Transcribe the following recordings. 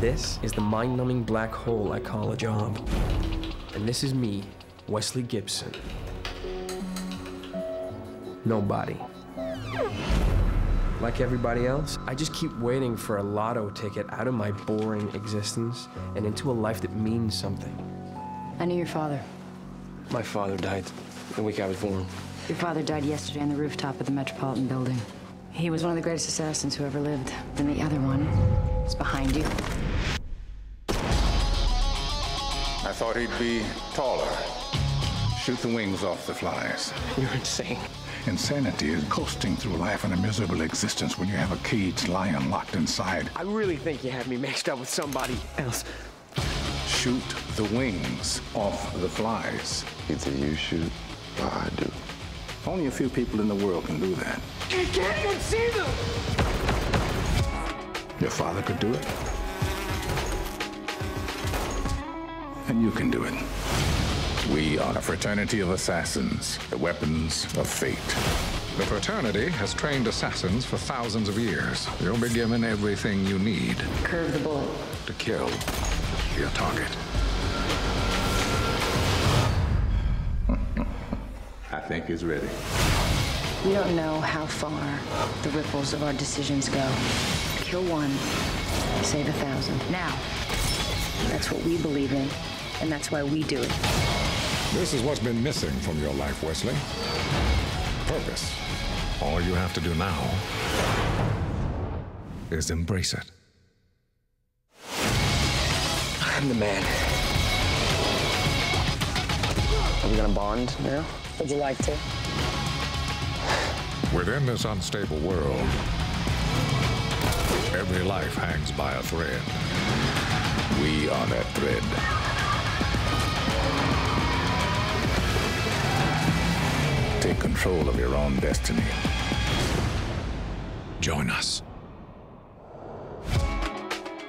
This is the mind numbing black hole I call a job. And this is me, Wesley Gibson. Nobody. Like everybody else, I just keep waiting for a lotto ticket out of my boring existence and into a life that means something. I knew your father. My father died the week I was born. Your father died yesterday on the rooftop of the Metropolitan Building. He was one of the greatest assassins who ever lived. And the other one is behind you. I thought he'd be taller. Shoot the wings off the flies. You're insane. Insanity is coasting through life in a miserable existence when you have a caged lion locked inside. I really think you have me mixed up with somebody else. Shoot the wings off the flies. Either you shoot or I do. Only a few people in the world can do that. You can't even see them! Your father could do it. And you can do it. We are a fraternity of assassins, the weapons of fate. The fraternity has trained assassins for thousands of years. You'll be given everything you need Curve the bullet. to kill your target. I think is ready. We don't know how far the ripples of our decisions go. Kill one, save a thousand. Now, that's what we believe in, and that's why we do it. This is what's been missing from your life, Wesley. Purpose. All you have to do now is embrace it. I'm the man. Are we gonna bond now? Would you like to? Within this unstable world, every life hangs by a thread. We are that thread. Take control of your own destiny. Join us.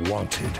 Wanted.